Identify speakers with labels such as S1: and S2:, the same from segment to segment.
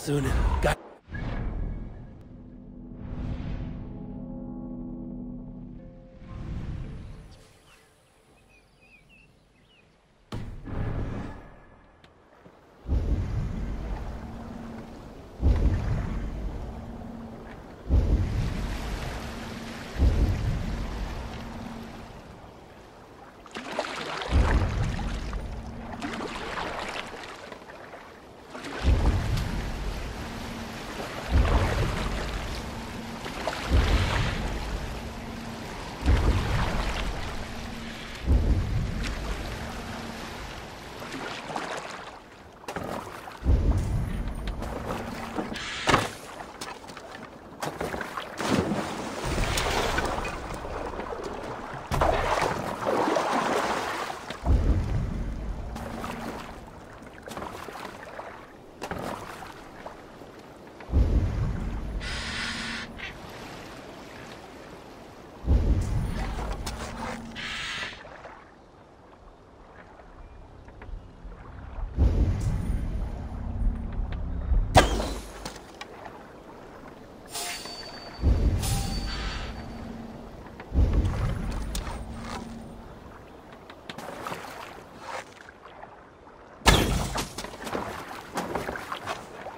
S1: Sunan, got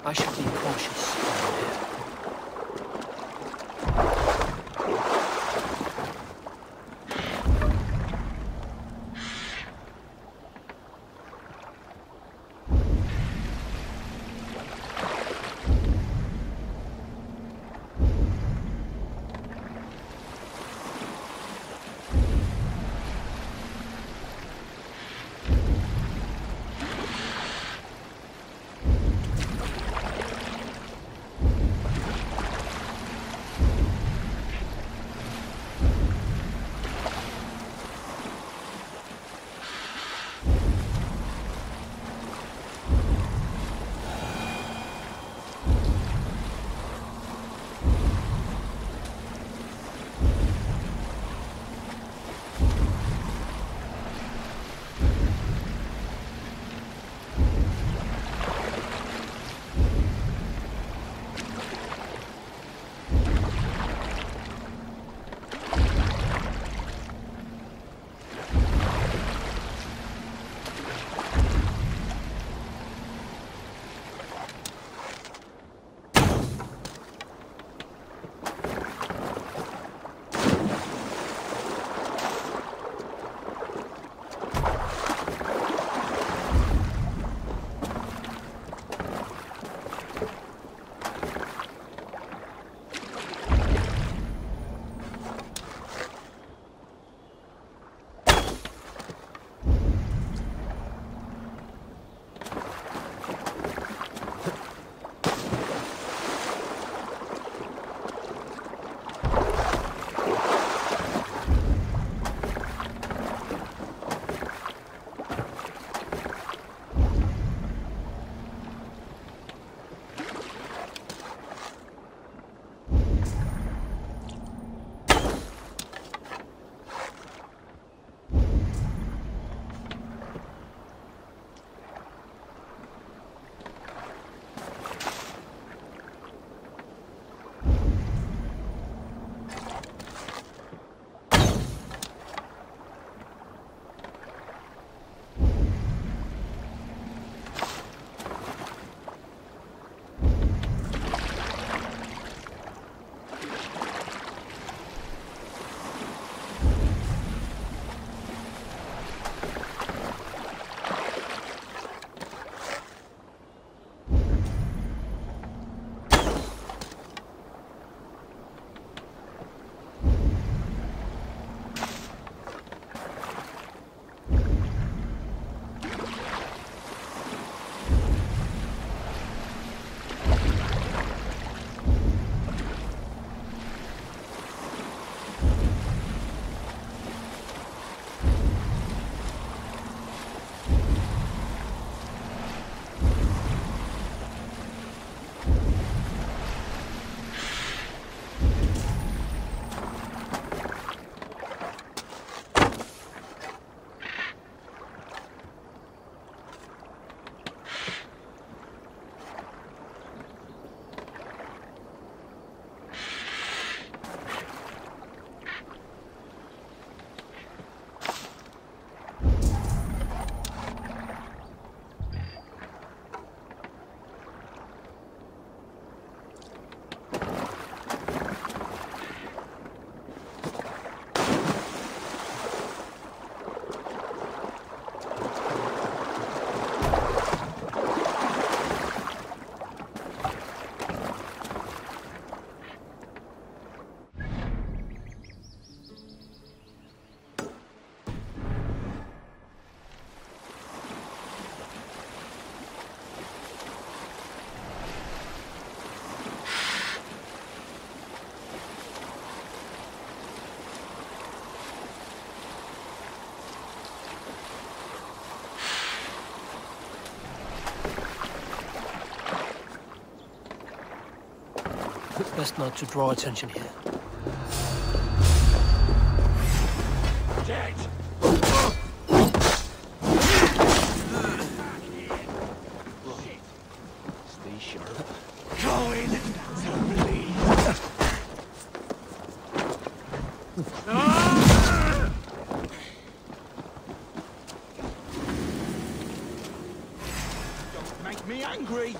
S1: I should be cautious. Best not to draw attention here.
S2: Dead!
S3: Stay sharp.
S2: Going to bleed. Don't make me angry.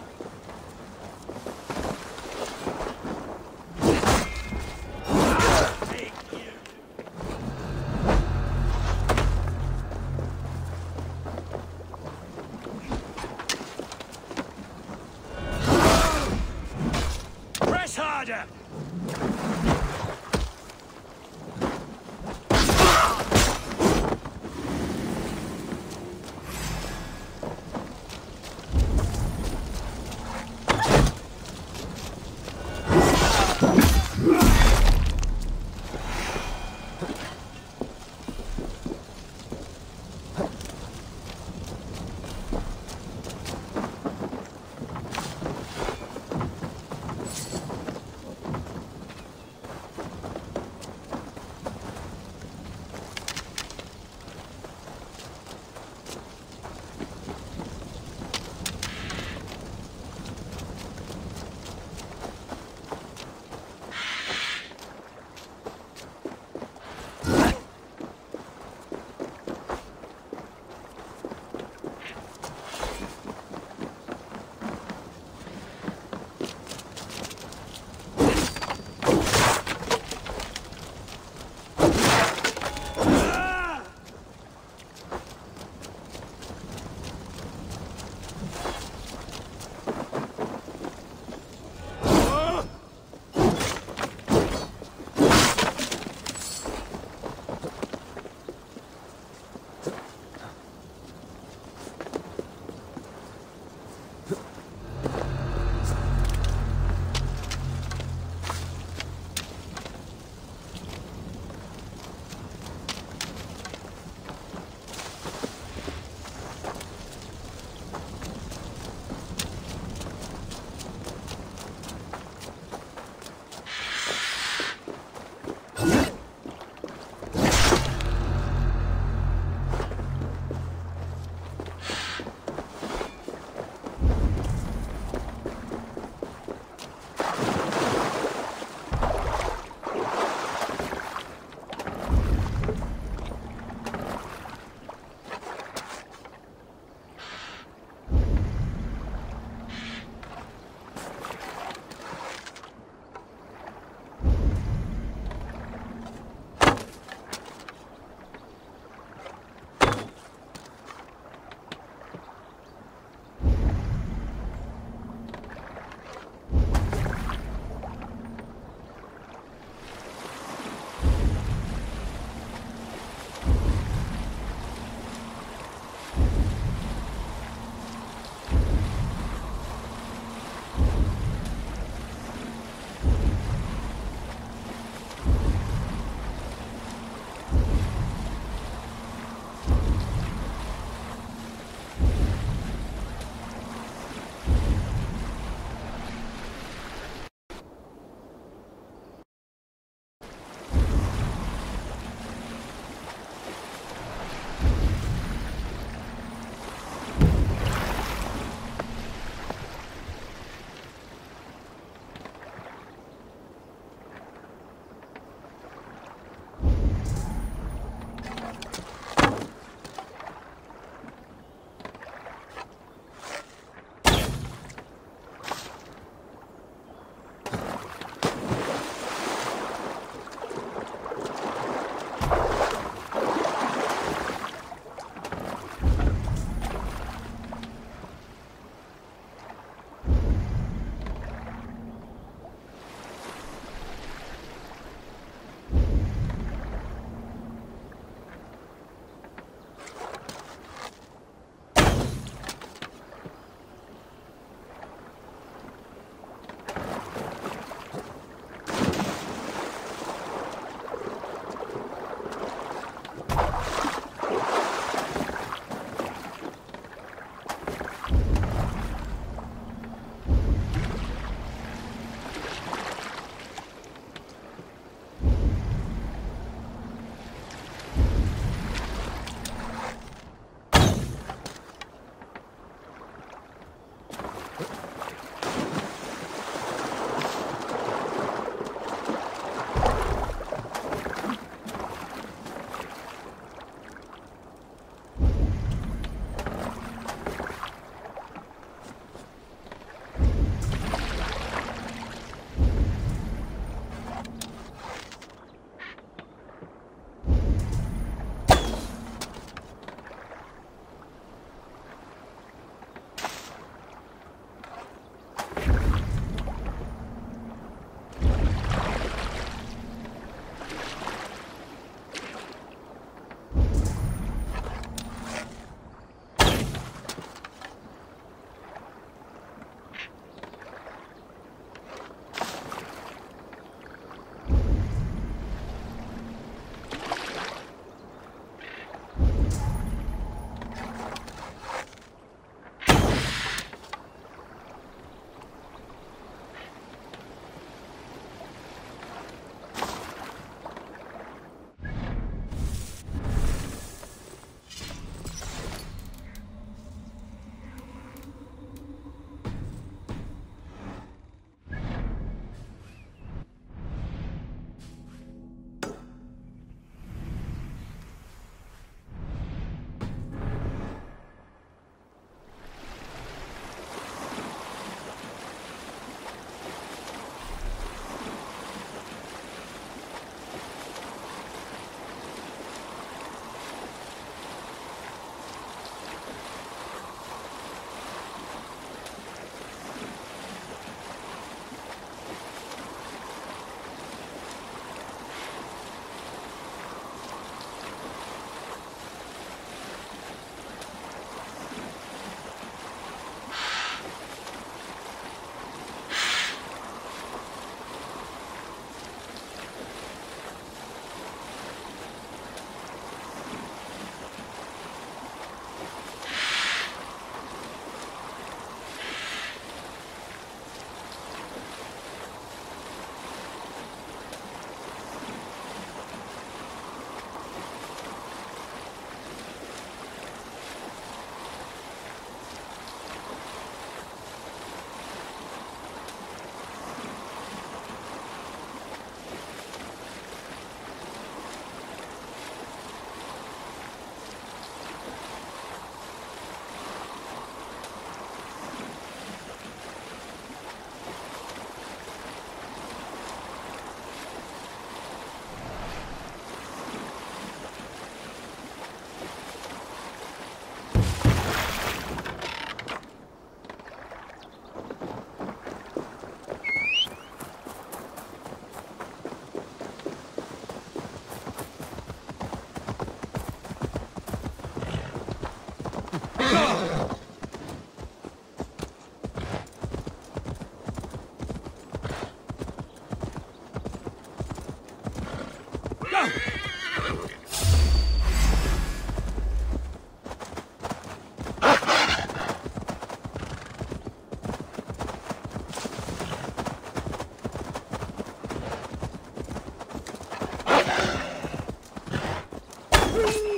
S2: Please.